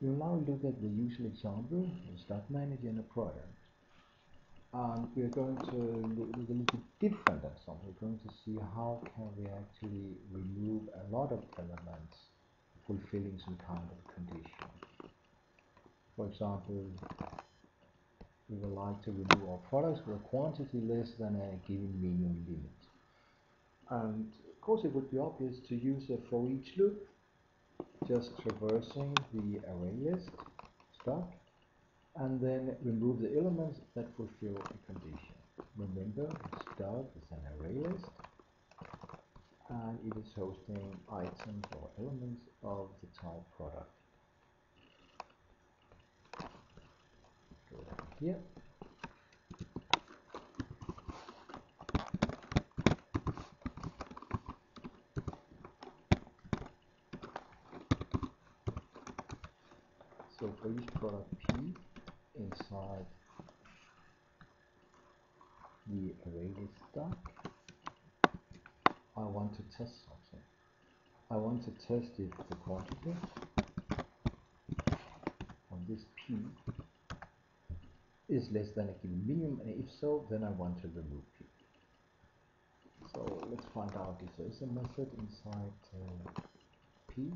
We'll now look at the usual example, the stock manager and a product. And we're going to look a little bit different example. We're going to see how can we actually remove a lot of elements fulfilling some kind of condition. For example, we would like to remove our products with a quantity less than a given minimum limit. And of course it would be obvious to use a for each loop just traversing the array list stock and then remove the elements that fulfill a condition. Remember, stock is an array list and it is hosting items or elements of the type product. Go down here Each product P inside the array stock, I want to test something. I want to test if the quantity on this P is less than a given minimum and if so then I want to remove P. So let's find out if there is a method inside uh, P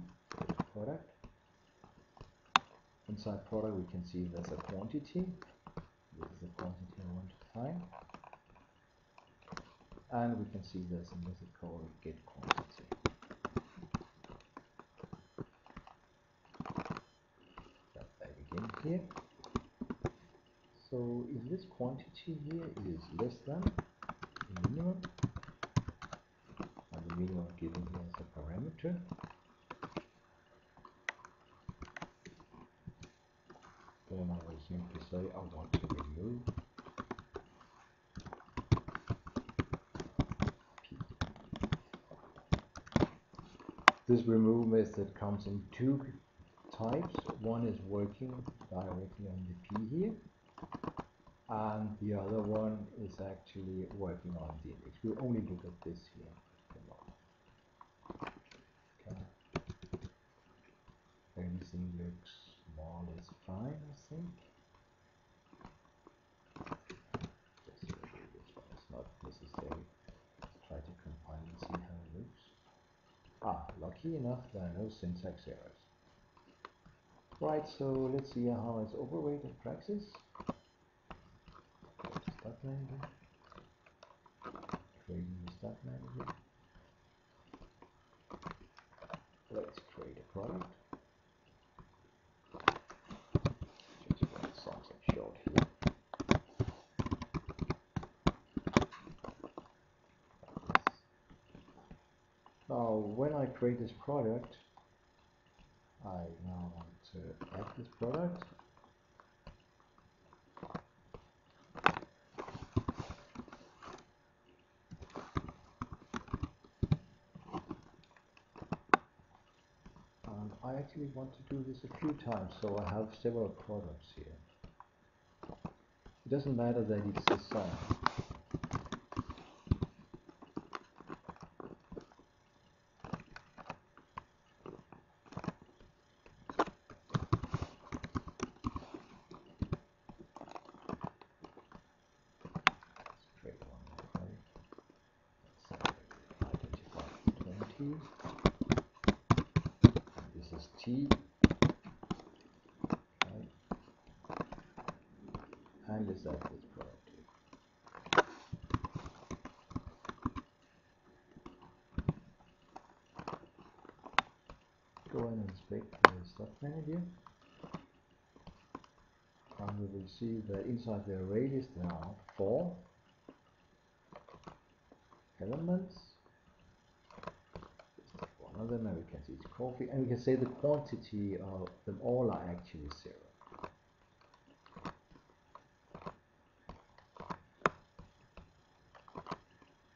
product inside product we can see there's a quantity. This is the quantity I want to find. And we can see there's a method called get quantity. That again here. So if this quantity here is less than the minimum and the minimum given here as a parameter then I will simply say I want to remove This remove method comes in two types. One is working directly on the P here and the other one is actually working on the index. We'll only look at this here. Okay. Everything looks more or less fine, I think. Just remove this one, it's not necessary. Let's try to compile and see how it looks. Ah, lucky enough there are no syntax errors. Right, so let's see how it's overweight in practice. Stock manager. Creating the stock manager. Let's create a product. Now, when I create this product, I now want to add this product. I actually want to do this a few times, so I have several products here. It doesn't matter that it's the same. This is T. Okay. And add this product. Go and inspect the stock manager. And we will see that inside the array there are four elements them and we can see it's coffee and we can say the quantity of them all are actually zero.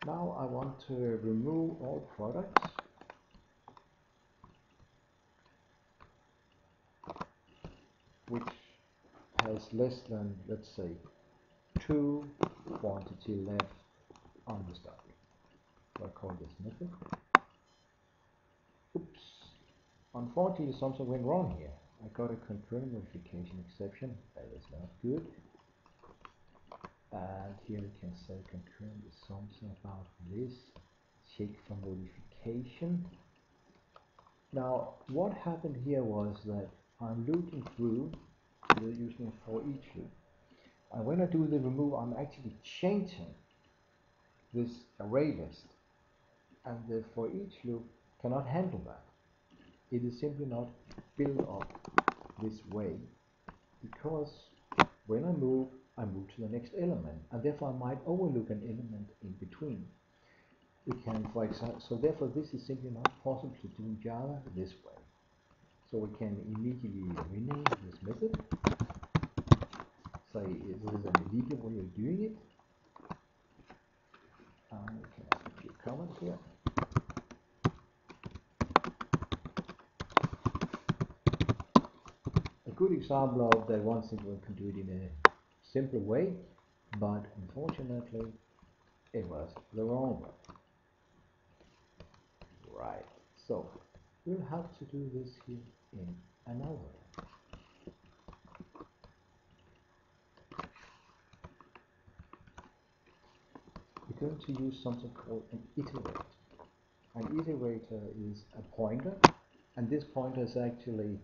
Now I want to remove all products which has less than let's say two quantity left on the stock. So I call this method. Unfortunately, something went wrong here. I got a concurrent modification exception. That is not good. And here we can say concurrent is something about this. Check for modification. Now, what happened here was that I'm looking through using for each loop. And when I do the remove, I'm actually changing this array list. And the for each loop cannot handle that. It is simply not built up this way because when I move, I move to the next element and therefore I might overlook an element in between. We can, for example, so therefore this is simply not possible to do in Java this way. So we can immediately rename this method. Say this is an illegal way of doing it. We can add a few comments here. Good example of that one thing we can do it in a simple way, but unfortunately it was the wrong way. Right, so we'll have to do this here in another way. We're going to use something called an iterator. An iterator is a pointer, and this pointer is actually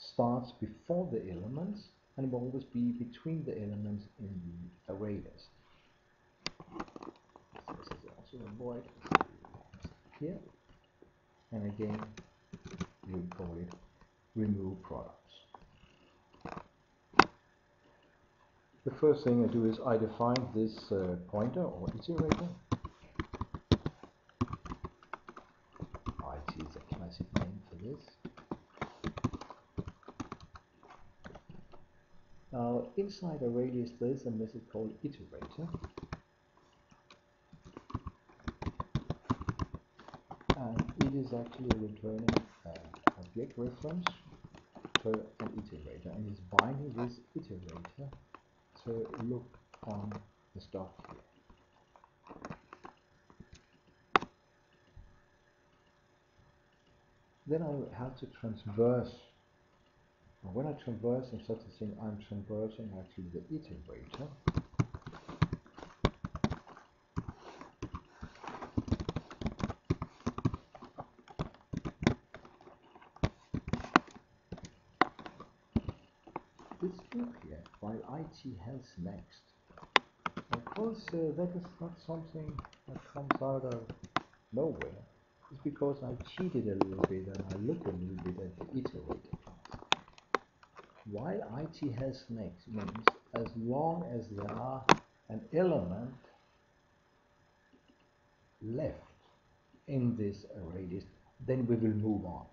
starts before the elements and will always be between the elements in the array list. This is also a void here. And again, we call it remove products. The first thing I do is I define this uh, pointer or iterator. IT is a classic name for this. Now inside array list there is a method called iterator. And it is actually returning uh, object reference to an iterator and is binding this iterator to look on the stock here. Then I have to transverse. And when I transverse in such a thing, I'm transversing actually the iterator. this loop here, while IT has next. Of course, uh, that is not something that comes out of nowhere. It's because I cheated a little bit and I looked a little bit at the iterator. While IT has next means as long as there are an element left in this array list, then we will move on.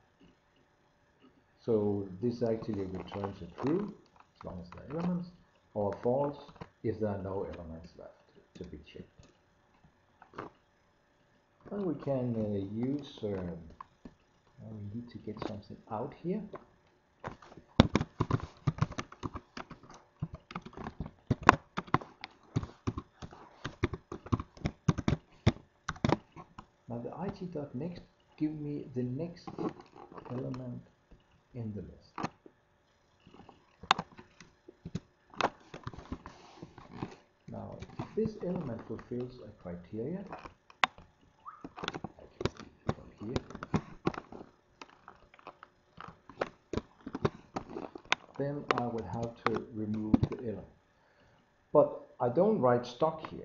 So this actually returns a true as long as there are elements, or false if there are no elements left to be checked. And we can uh, use, um, we need to get something out here. It.next give me the next element in the list. Now, if this element fulfills a criteria, from here, then I will have to remove the element. But I don't write stock here,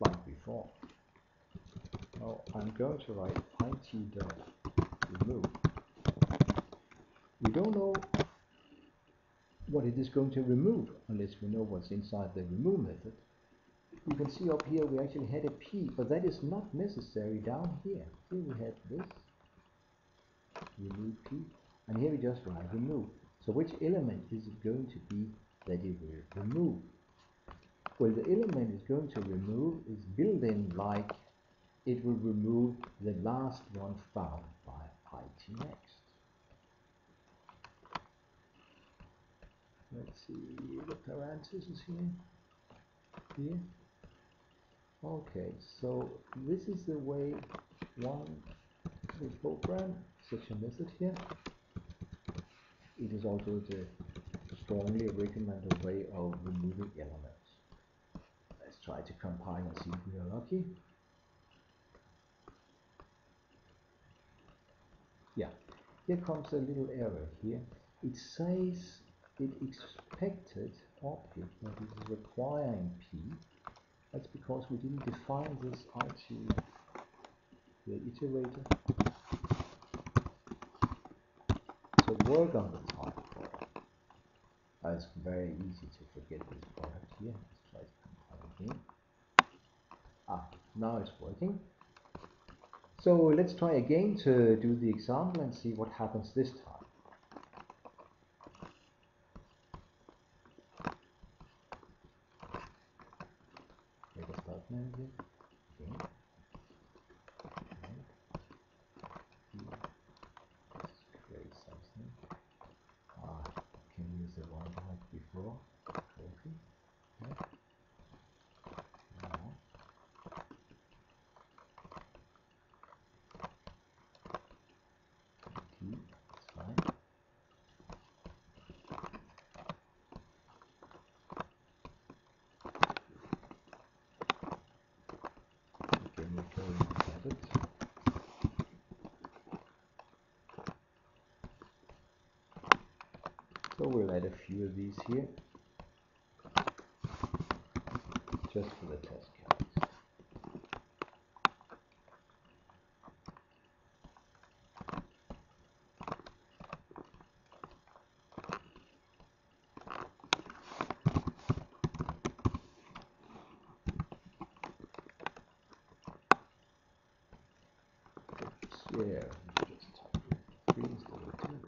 like before. I'm going to write IT dot remove. We don't know what it is going to remove unless we know what's inside the remove method. You can see up here we actually had a p, but that is not necessary down here. Here we had this, remove p, and here we just write remove. So which element is it going to be that it will remove? Well, the element is going to remove is built in like it will remove the last one found by IT next. let's see the parentheses here here okay so this is the way one we program such a method here it is also the strongly recommended way of removing elements. Let's try to compile and see if we are lucky. Yeah, here comes a little error here. It says it expected object that is requiring P. That's because we didn't define this IT the iterator. So work on the type product. It's very easy to forget this product here. Let's try to compile again. Ah, now it's working. So let's try again to do the example and see what happens this time. We'll add a few of these here, just for the test. Yeah, just type three instead of two.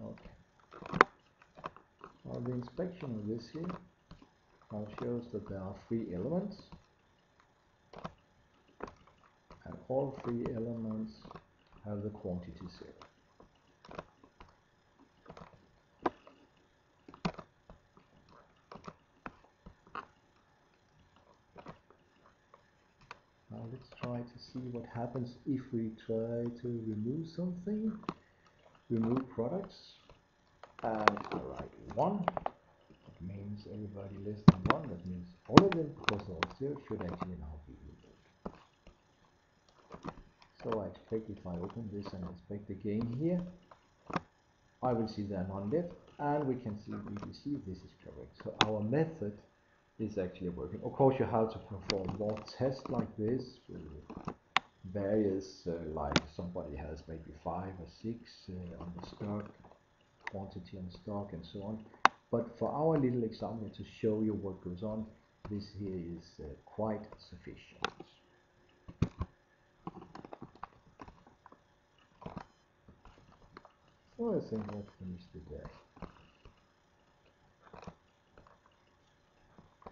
Okay inspection of this here. Now shows that there are three elements. And all three elements have the quantity zero. Now let's try to see what happens if we try to remove something, remove products. And write 1 that means everybody less than 1 that means all of them plus all 0 should actually now be removed so I expect if I open this and inspect the again here I will see there are left and we can see see this is correct. So our method is actually working. Of course you have to perform more tests like this various uh, like somebody has maybe five or six uh, on the stock quantity on stock and so on. But for our little example to show you what goes on, this here is uh, quite sufficient. So I think that finished the day.